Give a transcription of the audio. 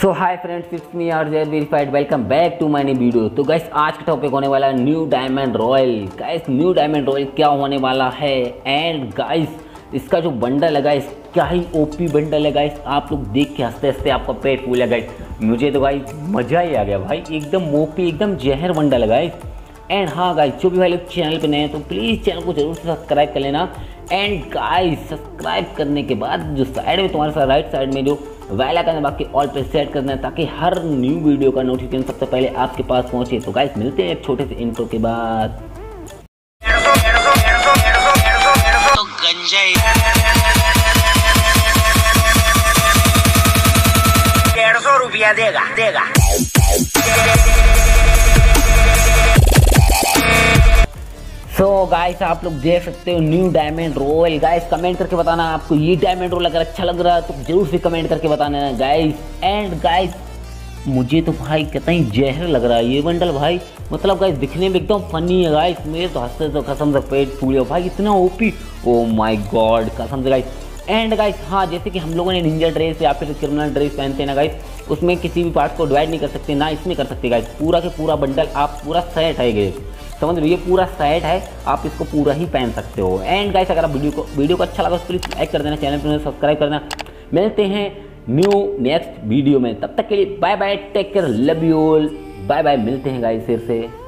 So hi friends it's me R जेर verified welcome back to my new video तो guys आज का topic होने वाला है new diamond royal guys new diamond royal क्या होने वाला है? एंड गाइस इसका जो बंडल है गाइस क्या ही ओपी बंडल है गाइस आप लोग देख के हँसते हँसते आपका पेट फूल है गाइस मुझे तो गाइस मज़ा ही आ गया भाई. एकदम ओपी एकदम जहर बंडल है गाइस एंड हाँ गाइस जो भी भाई लोग चैनल पे नए हैं तो प्लीज़ चैनल को ज़रूर से सब्सक्राइब कर लेना। एंड गाइस सब्सक्राइब करने के बाद जो साइड में तुम्हारे साथ राइट साइड में जो वेल आइकन बाकी ऑल पे सेट करना है, ताकि हर न्यू वीडियो का नोटिफिकेशन सबसे पहले आपके पास पहुँचे। तो गाइस मिलते हैं एक छोटे से इंट्रो के बाद। तो डेढ़ सौ रुपया देगा देगा। सो so, गाइस आप लोग देख सकते हो new diamond royal guys comment करके बताना आपको ये डायमंड रोल अगर अच्छा लग रहा है तो ज़रूर से कमेंट करके बताना है गाइस एंड गाइस मुझे तो भाई कितना ही जहर लग रहा है ये बंडल भाई. मतलब गाइस दिखने में एकदम फनी है गाइस मेरे तो हँसते तो कसम से पेट फूले भाई इतना ओपी ओ माय गॉड कसम से गाइस एंड गाइस हाँ जैसे कि हम लोगों ने निंजा ड्रेस या फिर क्रिमिनल ड्रेस पहनते हैं ना गाइस उसमें किसी भी पार्ट को डिवाइड नहीं कर सकते ना इसमें कर सकते गाइस पूरा के पूरा बंडल आप पूरा सेट है गए समझ लो ये पूरा सेट है, आप इसको पूरा ही पहन सकते हो। एंड गाइस अगर आप वीडियो को वीडियो को अच्छा लगा तो प्लीज़ लाइक कर देना चैनल पर सब्सक्राइब करना। मिलते हैं न्यू नेक्स्ट वीडियो में। तब तक के लिए bye bye take care love you all bye bye मिलते हैं गाइस फिर से।